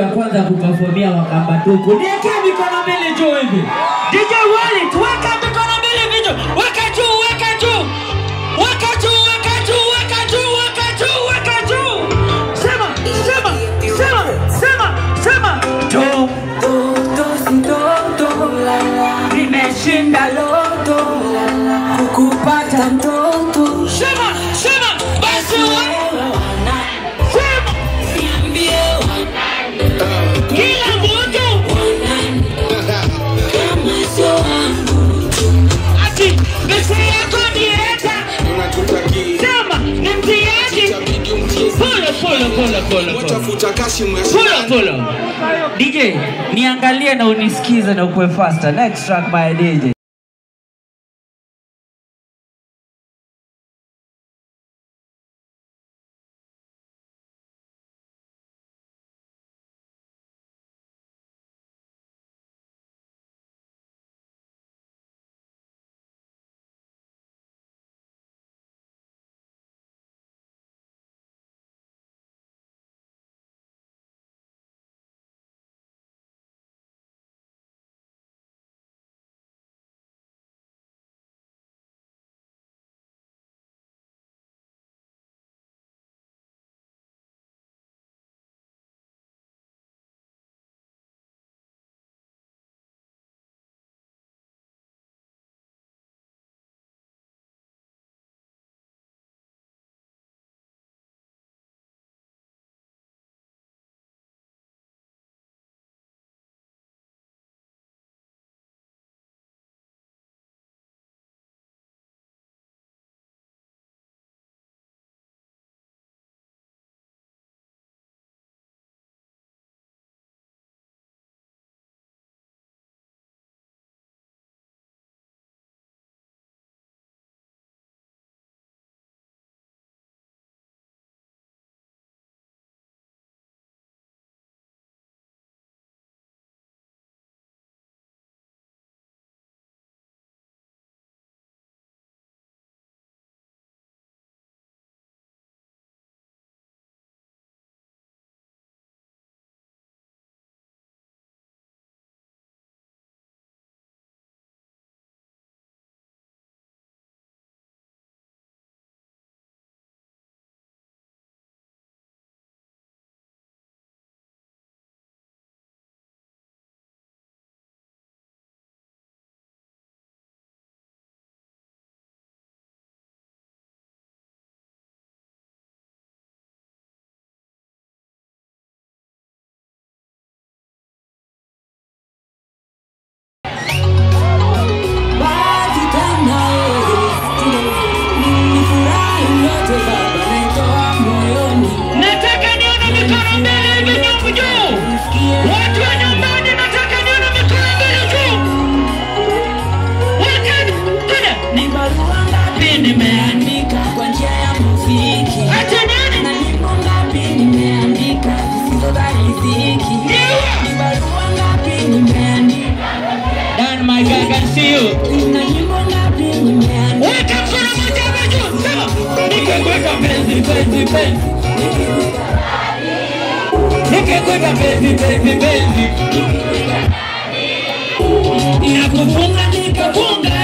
ya kwanza kupafomia Wakamba tuku. Niwekee mikono mbili juu hivi. DJ Wallet, weka mikono mbili vijo. Weka juu, weka juu. Weka juu, weka juu, weka juu, weka juu, weka juu. Sema, sema, sema, sema, sema. To, Toto si toto nimeshinda loto kukupata mtoto Pola pola pola pola pola polo. DJ, niangalie na unisikize na ukue faster. Next track by DJ. Weka mkono mmoja hapa juu. Sema. Nikikweka penzi penzi penzi. Nikikweka penzi penzi penzi. Nakufunga nikafunga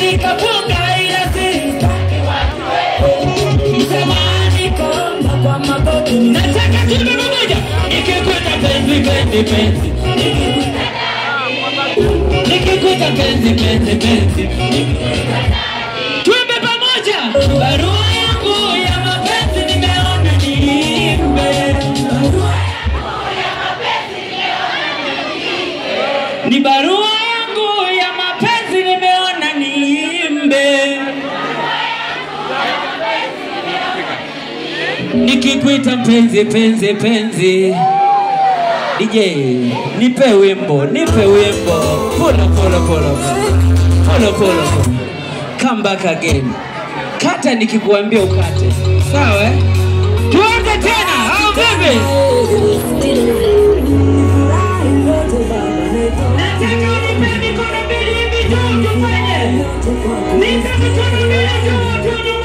nikafunga ila siri. Msamaha nikaomba kwa magoti. Nataka tuwe pamoja. Nikikweka penzi penzi penzi. Nikikuta penzi penzi penzi. Tuimbe pamoja. Barua yangu ya mapenzi nimeona. Ni barua yangu. Nikikuita mpenzi penzi penzi. DJ, nipe wimbo, nipe wimbo. Polo polo polo polo polo polo. Come back again. Kata nikikuambia ukate, sawa eh? Tuanze tena au vipi? Nataka unipe mikono mbili hivi juu tufanye. Nipe mikono mbili juu juu.